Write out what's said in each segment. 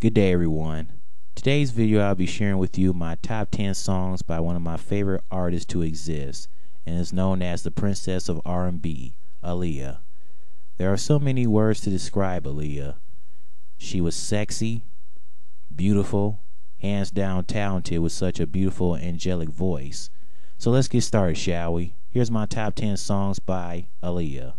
Good day, everyone. Today's video, I'll be sharing with you my top 10 songs by one of my favorite artists to exist, and is known as the Princess of R&B, Aaliyah. There are so many words to describe Aaliyah. She was sexy, beautiful, hands down talented with such a beautiful angelic voice. So let's get started, shall we? Here's my top 10 songs by Aaliyah.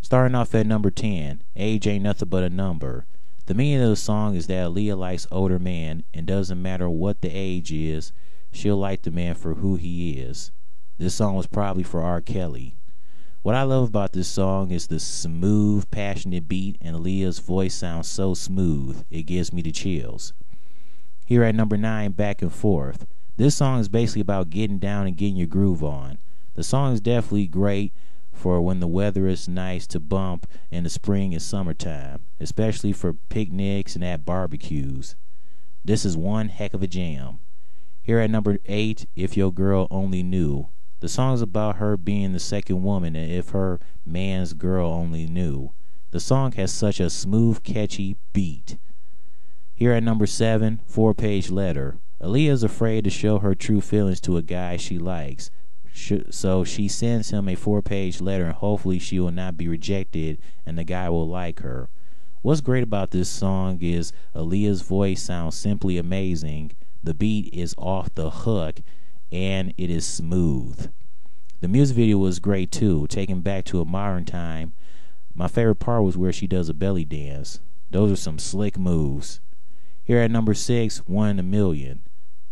Starting off at number 10, Age Ain't Nothing But a Number. The meaning of the song is that Aaliyah likes older men, and doesn't matter what the age is, she'll like the man for who he is. This song was probably for R. Kelly. What I love about this song is the smooth, passionate beat, and Aaliyah's voice sounds so smooth, it gives me the chills. Here at number 9, Back and Forth. This song is basically about getting down and getting your groove on. The song is definitely great for when the weather is nice to bump in the spring and summertime, especially for picnics and at barbecues. This is one heck of a jam. Here at number 8, If Your Girl Only Knew. The song is about her being the second woman and if her man's girl only knew. The song has such a smooth, catchy beat. Here at number 7, Four Page Letter. Aaliyah is afraid to show her true feelings to a guy she likes, so she sends him a four page letter and hopefully she will not be rejected and the guy will like her. What's great about this song is Aaliyah's voice sounds simply amazing. The beat is off the hook and it is smooth. The music video was great too, taken back to a modern time. My favorite part was where she does a belly dance. Those are some slick moves. Here at number six, One in a Million.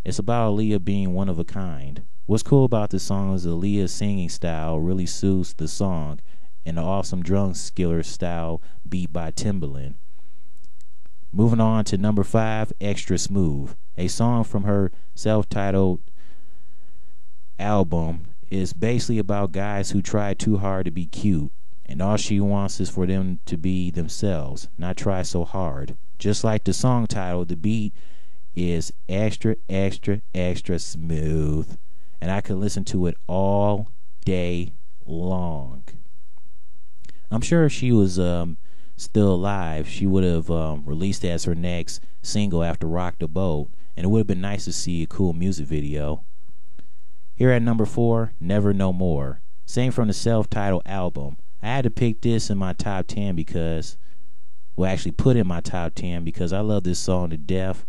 It's about Aaliyah being one of a kind. What's cool about this song is Aaliyah's singing style really suits the song and the awesome drum skiller style beat by Timbaland. Moving on to number five, Extra Smooth, a song from her self-titled album is basically about guys who try too hard to be cute and all she wants is for them to be themselves, not try so hard. Just like the song title, the beat is extra, extra, extra smooth. And I could listen to it all day long. I'm sure if she was um, still alive, she would have um, released it as her next single after Rock the Boat. And it would have been nice to see a cool music video. Here at number four, Never No More. Same from the self titled album. I had to pick this in my top 10 because, well, actually put in my top 10 because I love this song to death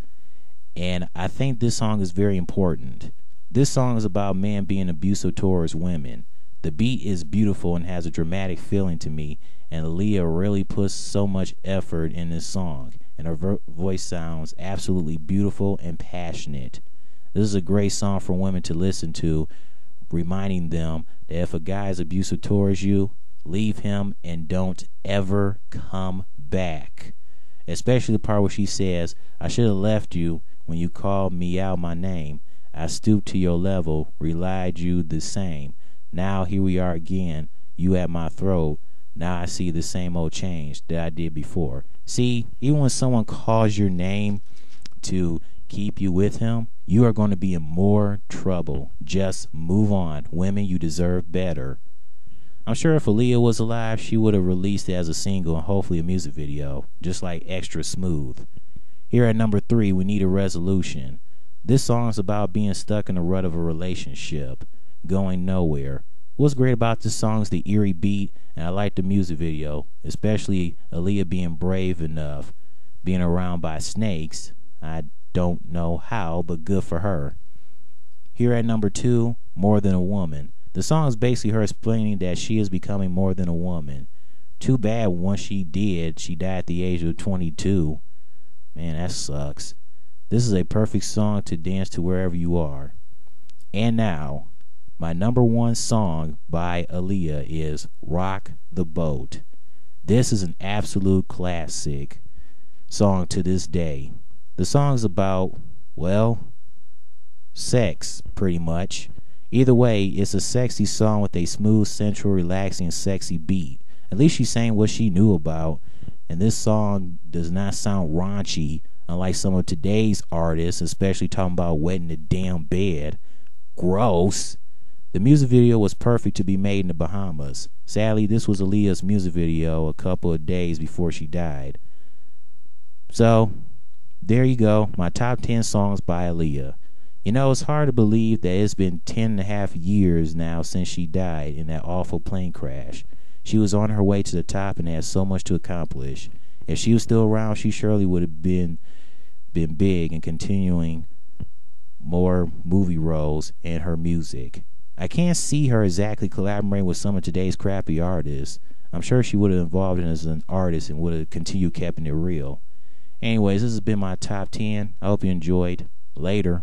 and I think this song is very important. This song is about men being abusive towards women. The beat is beautiful and has a dramatic feeling to me, and Aaliyah really puts so much effort in this song, and her vo- voice sounds absolutely beautiful and passionate. This is a great song for women to listen to, reminding them that if a guy is abusive towards you, leave him and don't ever come back. Especially the part where she says, I should have left you when you called me out my name. I stooped to your level, relied you the same. Now here we are again, you at my throat. Now I see the same old change that I did before. See, even when someone calls your name to keep you with him, you are going to be in more trouble. Just move on. Women, you deserve better. I'm sure if Aaliyah was alive, she would have released it as a single and hopefully a music video, just like Extra Smooth. Here at number three, we need a resolution. This song is about being stuck in the rut of a relationship, going nowhere. What's great about this song is the eerie beat, and I like the music video, especially Aaliyah being brave enough, being around by snakes. I don't know how, but good for her. Here at number two, More Than a Woman. The song is basically her explaining that she is becoming more than a woman. Too bad once she did, she died at the age of 22. Man, that sucks. This is a perfect song to dance to wherever you are. And now, my number one song by Aaliyah is Rock the Boat. This is an absolute classic song to this day. The song's about, well, sex, pretty much. Either way, it's a sexy song with a smooth, sensual, relaxing, sexy beat. At least she's saying what she knew about and this song does not sound raunchy, unlike some of today's artists, especially talking about wetting the damn bed. Gross. The music video was perfect to be made in the Bahamas. Sadly, this was Aaliyah's music video a couple of days before she died. So, there you go, my top 10 songs by Aaliyah. You know, it's hard to believe that it's been ten and a half years now since she died in that awful plane crash. She was on her way to the top and had so much to accomplish. If she was still around, she surely would have been been big and continuing more movie roles and her music. I can't see her exactly collaborating with some of today's crappy artists. I'm sure she would have involved in as an artist and would have continued keeping it real. Anyways, this has been my top 10. I hope you enjoyed. Later.